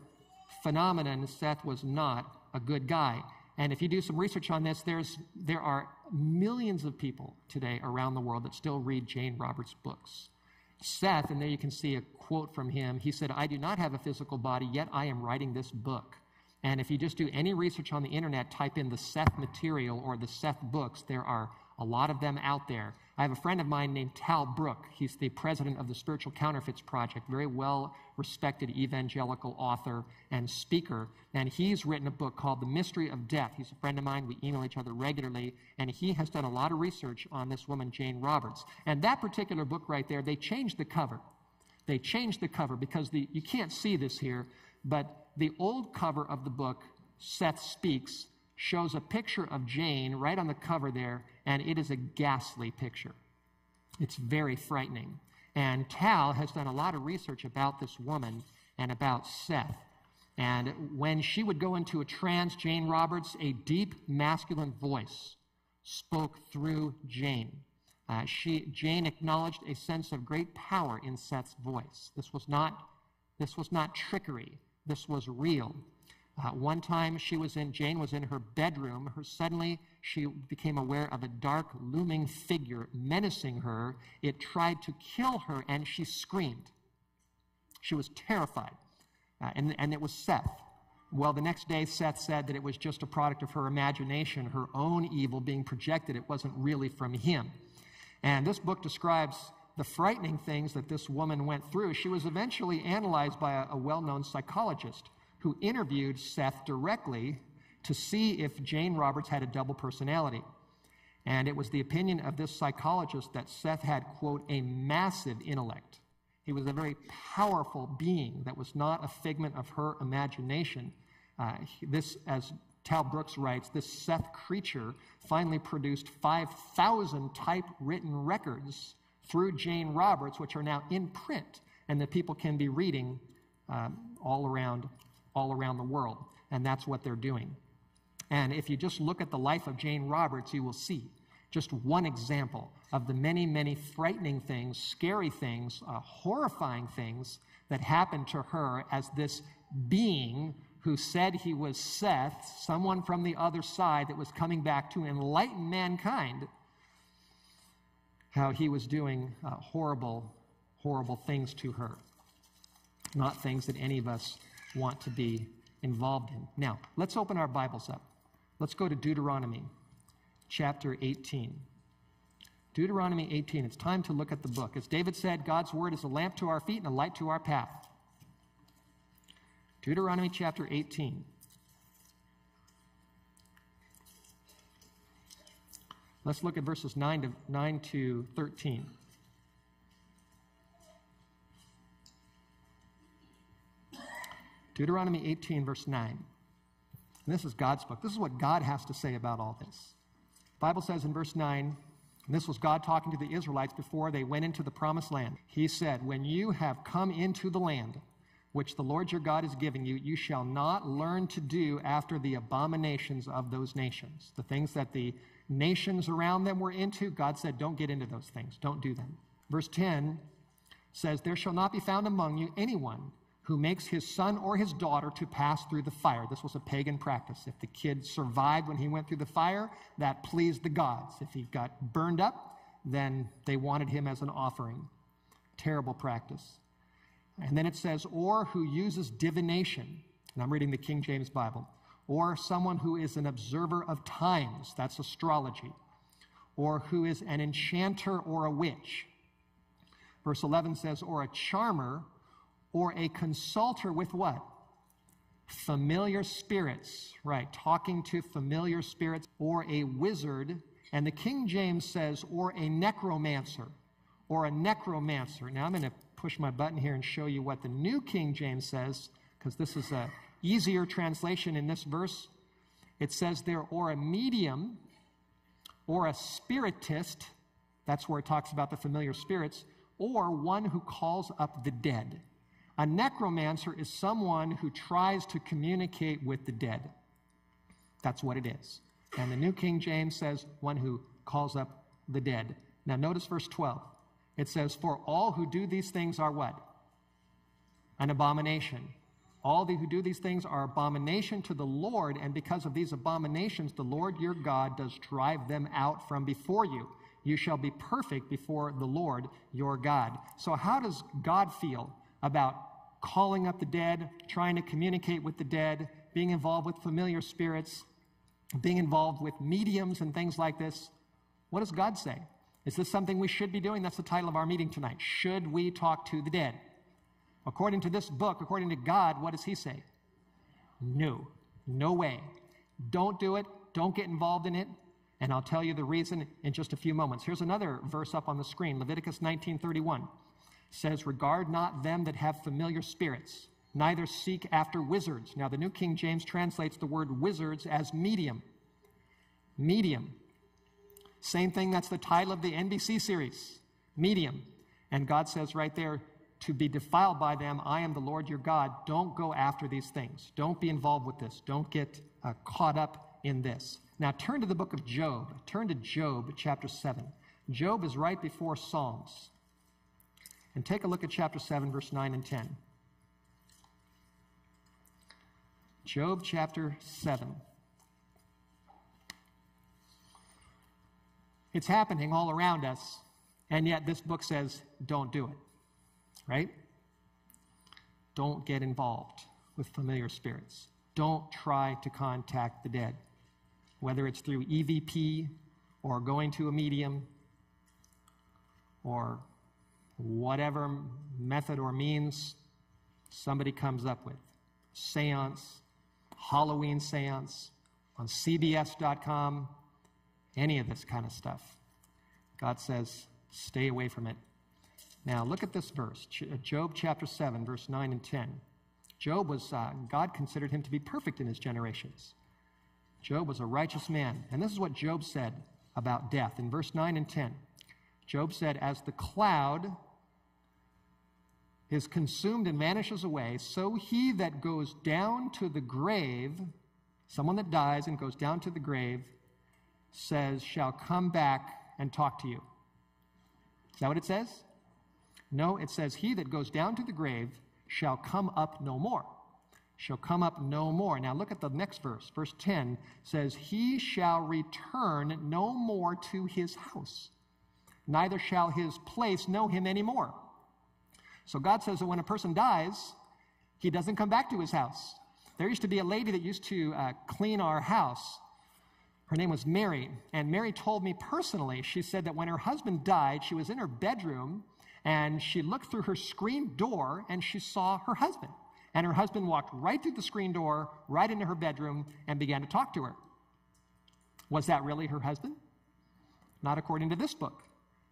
[SPEAKER 4] phenomenon, Seth was not a good guy. And if you do some research on this, there's, there are millions of people today around the world that still read Jane Roberts' books. Seth, and there you can see a quote from him, he said, I do not have a physical body, yet I am writing this book. And if you just do any research on the internet, type in the Seth material or the Seth books, there are a lot of them out there. I have a friend of mine named Tal Brooke. He's the president of the Spiritual Counterfeits Project, very well respected evangelical author and speaker. And he's written a book called The Mystery of Death. He's a friend of mine. We email each other regularly. And he has done a lot of research on this woman, Jane Roberts. And that particular book right there, they changed the cover. They changed the cover because the, you can't see this here, but the old cover of the book, Seth Speaks, shows a picture of Jane right on the cover there, and it is a ghastly picture. It's very frightening. And Tal has done a lot of research about this woman and about Seth. And when she would go into a trance, Jane Roberts, a deep masculine voice spoke through Jane. Uh, she, Jane acknowledged a sense of great power in Seth's voice. This was not, this was not trickery. This was real. Uh, one time she was in, Jane was in her bedroom. Her, suddenly she became aware of a dark, looming figure menacing her. It tried to kill her, and she screamed. She was terrified. Uh, and, and it was Seth. Well, the next day, Seth said that it was just a product of her imagination, her own evil being projected. It wasn't really from him. And this book describes the frightening things that this woman went through. She was eventually analyzed by a, a well known psychologist who interviewed Seth directly to see if Jane Roberts had a double personality. And it was the opinion of this psychologist that Seth had, quote, a massive intellect. He was a very powerful being that was not a figment of her imagination. Uh, this, as Tal Brooks writes, this Seth creature finally produced 5,000 typewritten records through Jane Roberts, which are now in print and that people can be reading um, all around all around the world. And that's what they're doing. And if you just look at the life of Jane Roberts, you will see just one example of the many, many frightening things, scary things, uh, horrifying things that happened to her as this being who said he was Seth, someone from the other side that was coming back to enlighten mankind, how he was doing uh, horrible, horrible things to her. Not things that any of us want to be involved in. Now, let's open our Bibles up. Let's go to Deuteronomy chapter 18. Deuteronomy 18. It's time to look at the book. As David said, God's word is a lamp to our feet and a light to our path. Deuteronomy chapter 18. Let's look at verses 9 to, 9 to 13. Deuteronomy 18, verse 9. And this is God's book. This is what God has to say about all this. The Bible says in verse 9, and this was God talking to the Israelites before they went into the promised land. He said, When you have come into the land which the Lord your God is giving you, you shall not learn to do after the abominations of those nations. The things that the nations around them were into, God said, Don't get into those things. Don't do them. Verse 10 says, There shall not be found among you anyone who makes his son or his daughter to pass through the fire. This was a pagan practice. If the kid survived when he went through the fire, that pleased the gods. If he got burned up, then they wanted him as an offering. Terrible practice. And then it says, or who uses divination. And I'm reading the King James Bible. Or someone who is an observer of times. That's astrology. Or who is an enchanter or a witch. Verse 11 says, or a charmer or a consulter with what? Familiar spirits, right? Talking to familiar spirits, or a wizard. And the King James says, or a necromancer, or a necromancer. Now I'm going to push my button here and show you what the New King James says, because this is a easier translation in this verse. It says there, or a medium, or a spiritist. That's where it talks about the familiar spirits, or one who calls up the dead. A necromancer is someone who tries to communicate with the dead. That's what it is. And the New King James says one who calls up the dead. Now, notice verse 12. It says, For all who do these things are what? An abomination. All who do these things are abomination to the Lord, and because of these abominations, the Lord your God does drive them out from before you. You shall be perfect before the Lord your God. So, how does God feel about calling up the dead, trying to communicate with the dead, being involved with familiar spirits, being involved with mediums and things like this. What does God say? Is this something we should be doing? That's the title of our meeting tonight. Should we talk to the dead? According to this book, according to God, what does He say? No, no way. Don't do it. Don't get involved in it. And I'll tell you the reason in just a few moments. Here's another verse up on the screen Leviticus 19:31 says, Regard not them that have familiar spirits, neither seek after wizards. Now, the New King James translates the word wizards as medium. Medium. Same thing, that's the title of the NBC series, Medium. And God says right there, to be defiled by them, I am the Lord your God. Don't go after these things. Don't be involved with this. Don't get uh, caught up in this. Now, turn to the book of Job. Turn to Job chapter 7. Job is right before Psalms. And take a look at chapter 7, verse 9 and 10. Job chapter 7. It's happening all around us, and yet this book says, don't do it. Right? Don't get involved with familiar spirits. Don't try to contact the dead, whether it's through EVP or going to a medium or whatever method or means somebody comes up with. Seance, Halloween seance, on CBS.com, any of this kind of stuff. God says, stay away from it. Now, look at this verse uh, Job chapter 7, verse 9 and 10. Job was, uh, God considered him to be perfect in his generations. Job was a righteous man. And this is what Job said about death in verse 9 and 10. Job said, As the cloud is consumed and vanishes away, so he that goes down to the grave, someone that dies and goes down to the grave, says, shall come back and talk to you. Is that what it says? No, it says, He that goes down to the grave shall come up no more. Shall come up no more. Now look at the next verse. Verse 10 says, He shall return no more to his house, neither shall his place know him any more. So God says that when a person dies, he doesn't come back to his house. There used to be a lady that used to uh, clean our house. Her name was Mary. And Mary told me personally, she said that when her husband died, she was in her bedroom and she looked through her screen door and she saw her husband. And her husband walked right through the screen door, right into her bedroom, and began to talk to her. Was that really her husband? Not according to this book.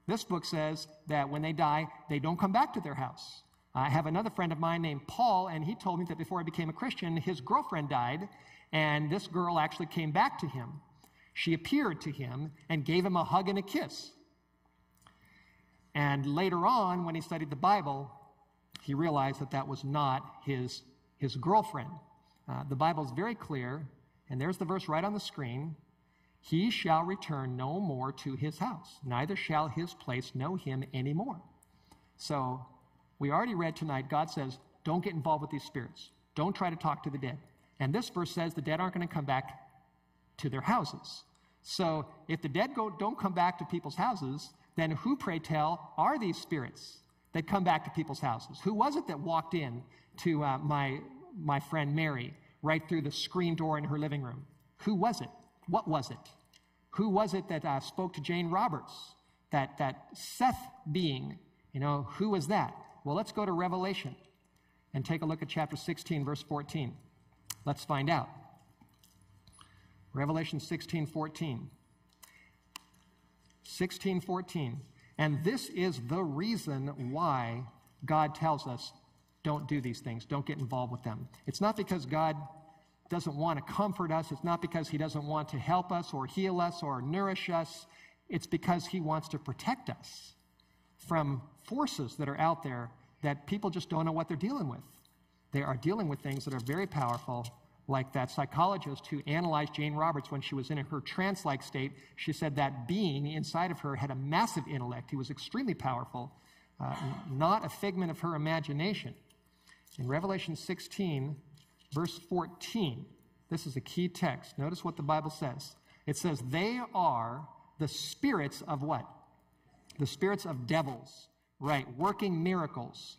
[SPEAKER 4] This book says that when they die, they don't come back to their house. I have another friend of mine named Paul, and he told me that before I became a Christian, his girlfriend died, and this girl actually came back to him. She appeared to him and gave him a hug and a kiss. And later on, when he studied the Bible, he realized that that was not his, his girlfriend. Uh, the Bible is very clear, and there's the verse right on the screen. He shall return no more to his house, neither shall his place know him any more. So, we already read tonight, God says, don't get involved with these spirits. Don't try to talk to the dead. And this verse says the dead aren't going to come back to their houses. So if the dead go, don't come back to people's houses, then who, pray tell, are these spirits that come back to people's houses? Who was it that walked in to uh, my, my friend Mary right through the screen door in her living room? Who was it? What was it? Who was it that uh, spoke to Jane Roberts? That, that Seth being, you know, who was that? Well, let's go to Revelation and take a look at chapter 16, verse 14. Let's find out. Revelation 16, 14. 16, 14. And this is the reason why God tells us don't do these things, don't get involved with them. It's not because God doesn't want to comfort us, it's not because He doesn't want to help us or heal us or nourish us. It's because He wants to protect us from forces that are out there that people just don't know what they're dealing with. They are dealing with things that are very powerful, like that psychologist who analyzed Jane Roberts when she was in her trance like state. She said that being inside of her had a massive intellect. He was extremely powerful, uh, not a figment of her imagination. In Revelation 16, verse 14, this is a key text. Notice what the Bible says. It says, They are the spirits of what? The spirits of devils, right? Working miracles.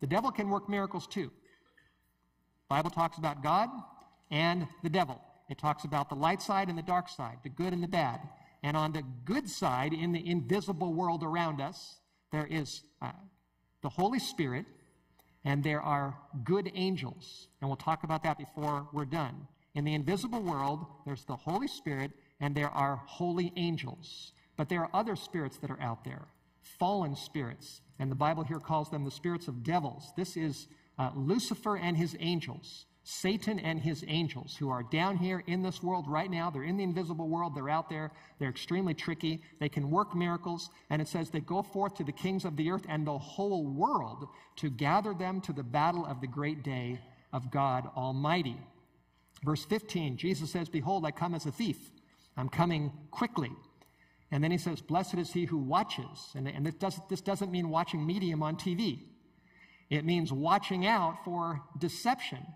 [SPEAKER 4] The devil can work miracles too. Bible talks about God and the devil. It talks about the light side and the dark side, the good and the bad. And on the good side, in the invisible world around us, there is uh, the Holy Spirit and there are good angels. And we'll talk about that before we're done. In the invisible world, there's the Holy Spirit and there are holy angels. But there are other spirits that are out there, fallen spirits. And the Bible here calls them the spirits of devils. This is uh, Lucifer and his angels, Satan and his angels, who are down here in this world right now. They're in the invisible world. They're out there. They're extremely tricky. They can work miracles. And it says they go forth to the kings of the earth and the whole world to gather them to the battle of the great day of God Almighty. Verse 15, Jesus says, Behold, I come as a thief. I'm coming quickly. And then he says, Blessed is he who watches. And, and this, doesn't, this doesn't mean watching medium on TV. It means watching out for deception.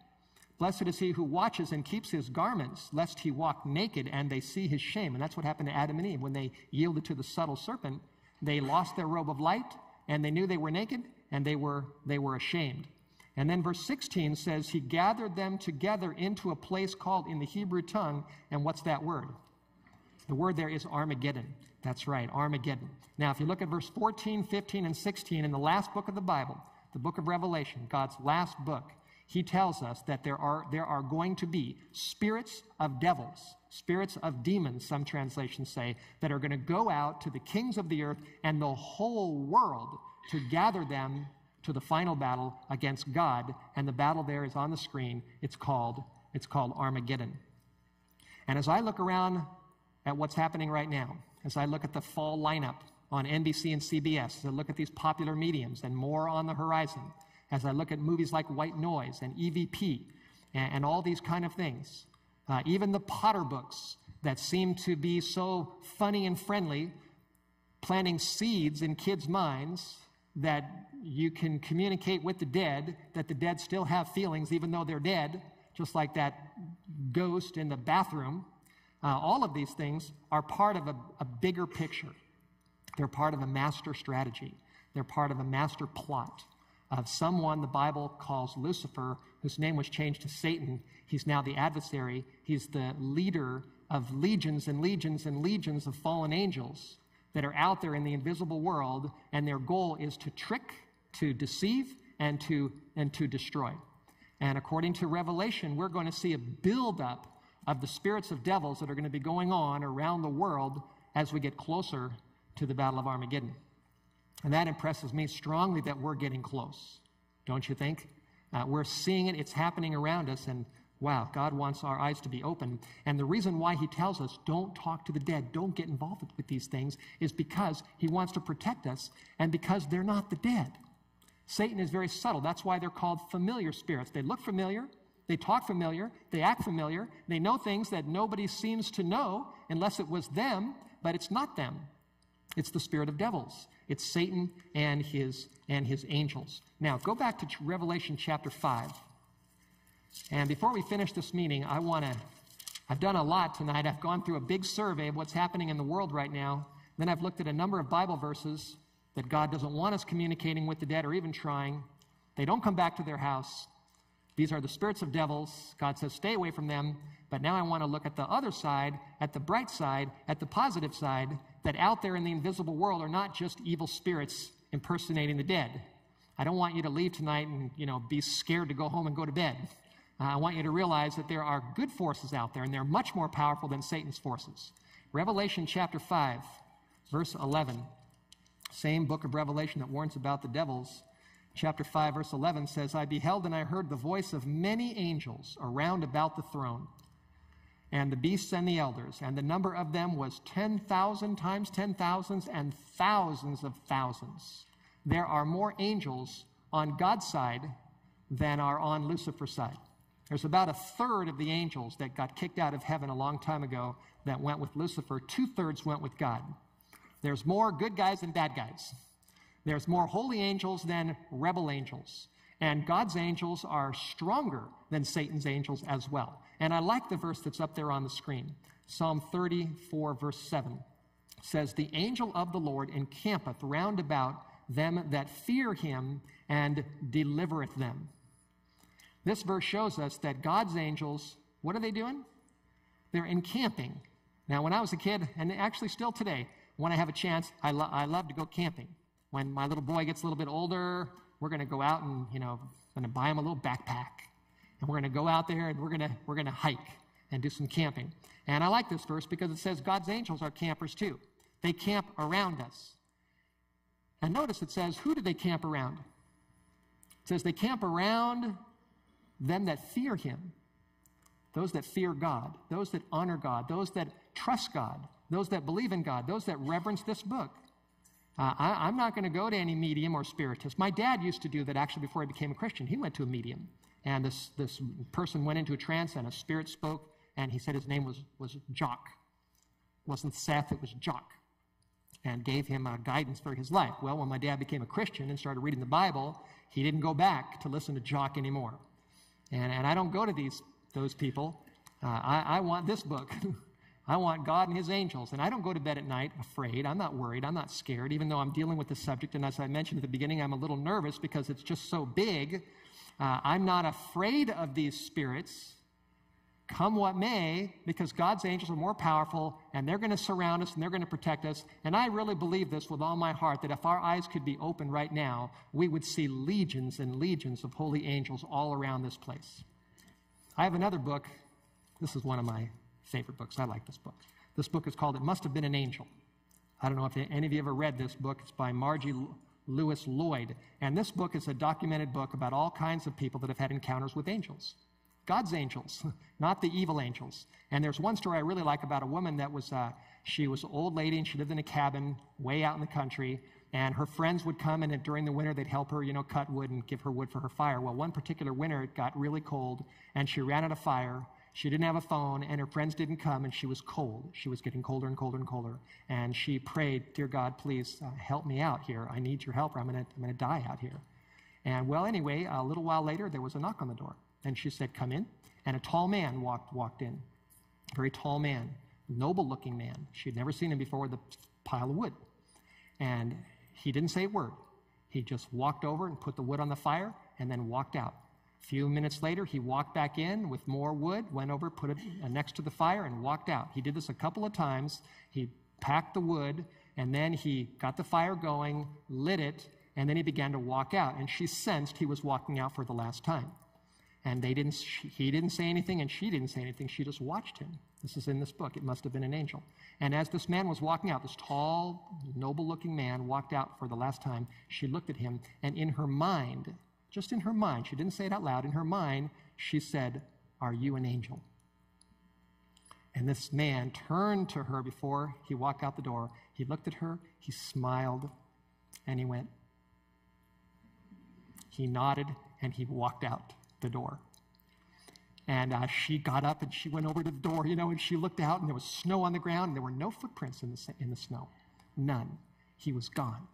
[SPEAKER 4] Blessed is he who watches and keeps his garments, lest he walk naked and they see his shame. And that's what happened to Adam and Eve. When they yielded to the subtle serpent, they lost their robe of light and they knew they were naked and they were, they were ashamed. And then verse 16 says, He gathered them together into a place called in the Hebrew tongue. And what's that word? The word there is Armageddon. That's right, Armageddon. Now, if you look at verse 14, 15, and 16 in the last book of the Bible, the book of Revelation, God's last book, he tells us that there are, there are going to be spirits of devils, spirits of demons, some translations say, that are going to go out to the kings of the earth and the whole world to gather them to the final battle against God. And the battle there is on the screen. It's called, it's called Armageddon. And as I look around at what's happening right now, as I look at the fall lineup on NBC and CBS, as I look at these popular mediums and more on the horizon, as I look at movies like White Noise and EVP and, and all these kind of things, uh, even the Potter books that seem to be so funny and friendly, planting seeds in kids' minds that you can communicate with the dead, that the dead still have feelings even though they're dead, just like that ghost in the bathroom. Uh, all of these things are part of a, a bigger picture. They're part of a master strategy, they're part of a master plot of someone the Bible calls Lucifer, whose name was changed to Satan. He's now the adversary, he's the leader of legions and legions and legions of fallen angels that are out there in the invisible world, and their goal is to trick, to deceive, and to, and to destroy. And according to Revelation, we're going to see a buildup of the spirits of devils that are going to be going on around the world as we get closer to the Battle of Armageddon. And that impresses me strongly that we're getting close, don't you think? Uh, we're seeing it, it's happening around us, and wow, God wants our eyes to be open. And the reason why He tells us don't talk to the dead, don't get involved with these things, is because He wants to protect us and because they're not the dead. Satan is very subtle. That's why they're called familiar spirits. They look familiar, they talk familiar, they act familiar, they know things that nobody seems to know unless it was them, but it's not them. It's the spirit of devils. It's Satan and his and his angels. Now, go back to Revelation chapter 5. And before we finish this meeting, I want to I've done a lot tonight. I've gone through a big survey of what's happening in the world right now. Then I've looked at a number of Bible verses that God doesn't want us communicating with the dead or even trying. They don't come back to their house. These are the spirits of devils. God says, stay away from them. But now I want to look at the other side, at the bright side, at the positive side, that out there in the invisible world are not just evil spirits impersonating the dead. I don't want you to leave tonight and, you know, be scared to go home and go to bed. Uh, I want you to realize that there are good forces out there, and they're much more powerful than Satan's forces. Revelation chapter 5, verse 11, same book of Revelation that warns about the devils. Chapter 5, verse 11 says, I beheld and I heard the voice of many angels around about the throne, and the beasts and the elders, and the number of them was 10,000 times 10,000s and thousands of thousands. There are more angels on God's side than are on Lucifer's side. There's about a third of the angels that got kicked out of heaven a long time ago that went with Lucifer. Two thirds went with God. There's more good guys than bad guys. There's more holy angels than rebel angels. And God's angels are stronger than Satan's angels as well. And I like the verse that's up there on the screen. Psalm 34, verse 7 says, The angel of the Lord encampeth round about them that fear him and delivereth them. This verse shows us that God's angels, what are they doing? They're encamping. Now, when I was a kid, and actually still today, when I have a chance, I, lo- I love to go camping. When my little boy gets a little bit older, we're going to go out and, you know, going to buy him a little backpack. And we're going to go out there and we're going to, we're going to hike and do some camping. And I like this verse because it says God's angels are campers too. They camp around us. And notice it says, who do they camp around? It says they camp around them that fear him, those that fear God, those that honor God, those that trust God, those that believe in God, those that reverence this book. Uh, I, am not going to go to any medium or spiritist. My dad used to do that actually before he became a Christian. He went to a medium, and this, this person went into a trance, and a spirit spoke, and he said his name was, was Jock. It wasn't Seth, it was Jock, and gave him uh, guidance for his life. Well, when my dad became a Christian and started reading the Bible, he didn't go back to listen to Jock anymore. And, and I don't go to these, those people. Uh, I, I want this book. I want God and His angels. And I don't go to bed at night afraid. I'm not worried. I'm not scared, even though I'm dealing with the subject. And as I mentioned at the beginning, I'm a little nervous because it's just so big. Uh, I'm not afraid of these spirits, come what may, because God's angels are more powerful and they're going to surround us and they're going to protect us. And I really believe this with all my heart that if our eyes could be open right now, we would see legions and legions of holy angels all around this place. I have another book. This is one of my favorite books. I like this book. This book is called It Must Have Been an Angel. I don't know if any of you ever read this book. It's by Margie Lewis Lloyd. And this book is a documented book about all kinds of people that have had encounters with angels. God's angels, not the evil angels. And there's one story I really like about a woman that was, uh, she was an old lady and she lived in a cabin way out in the country. And her friends would come and during the winter they'd help her, you know, cut wood and give her wood for her fire. Well, one particular winter it got really cold and she ran out of fire. She didn't have a phone and her friends didn't come and she was cold. She was getting colder and colder and colder. And she prayed, Dear God, please uh, help me out here. I need your help or I'm going to die out here. And well, anyway, a little while later, there was a knock on the door. And she said, Come in. And a tall man walked, walked in. A very tall man, noble looking man. She had never seen him before with a pile of wood. And he didn't say a word. He just walked over and put the wood on the fire and then walked out. Few minutes later, he walked back in with more wood, went over, put it next to the fire, and walked out. He did this a couple of times. He packed the wood, and then he got the fire going, lit it, and then he began to walk out. And she sensed he was walking out for the last time. And they didn't, he didn't say anything, and she didn't say anything. She just watched him. This is in this book. It must have been an angel. And as this man was walking out, this tall, noble looking man walked out for the last time, she looked at him, and in her mind, just in her mind, she didn't say it out loud, in her mind, she said, Are you an angel? And this man turned to her before he walked out the door. He looked at her, he smiled, and he went. He nodded, and he walked out the door. And uh, she got up and she went over to the door, you know, and she looked out and there was snow on the ground and there were no footprints in the, in the snow. None. He was gone.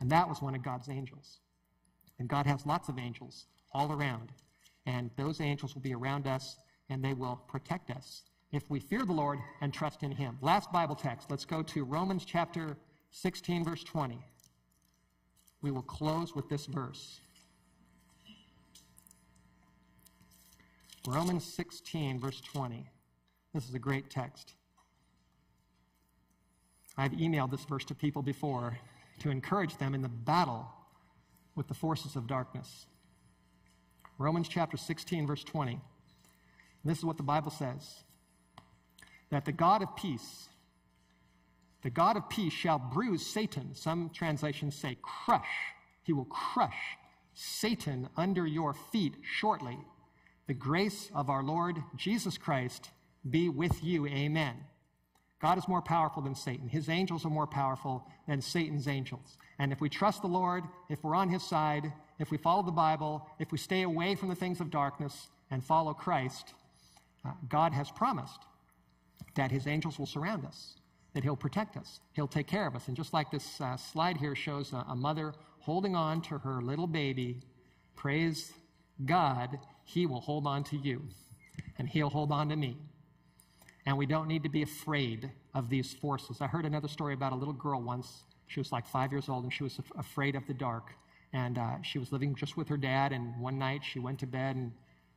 [SPEAKER 4] And that was one of God's angels. And God has lots of angels all around. And those angels will be around us and they will protect us if we fear the Lord and trust in Him. Last Bible text. Let's go to Romans chapter 16, verse 20. We will close with this verse. Romans 16, verse 20. This is a great text. I've emailed this verse to people before to encourage them in the battle with the forces of darkness. Romans chapter 16, verse 20. This is what the Bible says that the God of peace, the God of peace shall bruise Satan. Some translations say crush. He will crush Satan under your feet shortly. The grace of our Lord Jesus Christ be with you. Amen. God is more powerful than Satan. His angels are more powerful than Satan's angels. And if we trust the Lord, if we're on his side, if we follow the Bible, if we stay away from the things of darkness and follow Christ, uh, God has promised that his angels will surround us, that he'll protect us, he'll take care of us. And just like this uh, slide here shows a, a mother holding on to her little baby, praise God, he will hold on to you, and he'll hold on to me. And we don't need to be afraid of these forces. I heard another story about a little girl once. She was like five years old, and she was af- afraid of the dark. And uh, she was living just with her dad, and one night she went to bed, and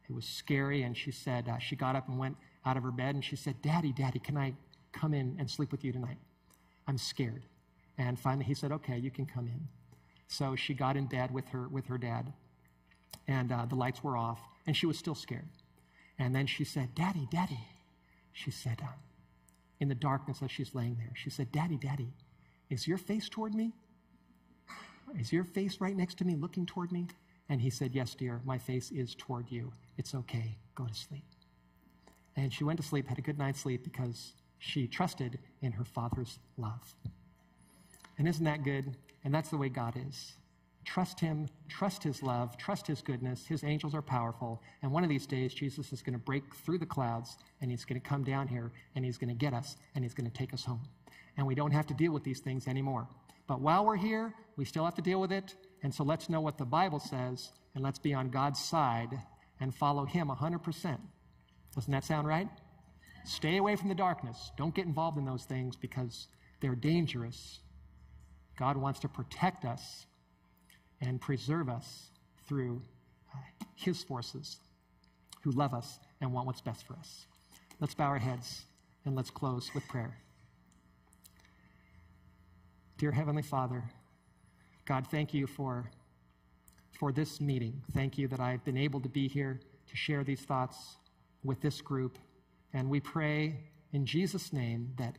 [SPEAKER 4] it was scary. And she said, uh, she got up and went out of her bed, and she said, Daddy, Daddy, can I come in and sleep with you tonight? I'm scared. And finally he said, Okay, you can come in. So she got in bed with her, with her dad, and uh, the lights were off and she was still scared. And then she said, Daddy, Daddy. She said, um, in the darkness as she's laying there, she said, Daddy, Daddy, is your face toward me? Is your face right next to me, looking toward me? And he said, Yes, dear, my face is toward you. It's okay. Go to sleep. And she went to sleep, had a good night's sleep because she trusted in her father's love. And isn't that good? And that's the way God is. Trust Him, trust His love, trust His goodness. His angels are powerful. And one of these days, Jesus is going to break through the clouds and He's going to come down here and He's going to get us and He's going to take us home. And we don't have to deal with these things anymore. But while we're here, we still have to deal with it. And so let's know what the Bible says and let's be on God's side and follow Him 100%. Doesn't that sound right? Stay away from the darkness. Don't get involved in those things because they're dangerous. God wants to protect us and preserve us through uh, His forces who love us and want what's best for us. Let's bow our heads and let's close with prayer. Dear Heavenly Father, God, thank you for, for this meeting. Thank you that I've been able to be here to share these thoughts with this group. And we pray in Jesus' name that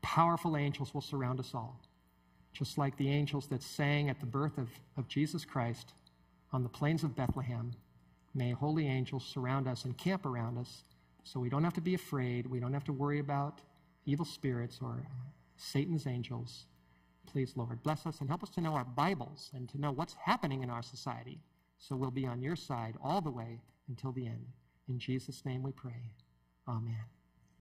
[SPEAKER 4] powerful angels will surround us all just like the angels that sang at the birth of, of Jesus Christ on the plains of Bethlehem. May holy angels surround us and camp around us so we don't have to be afraid. We don't have to worry about evil spirits or uh, Satan's angels. Please, Lord, bless us and help us to know our Bibles and to know what's happening in our society so we'll be on your side all the way until the end. In Jesus' name we pray. Amen.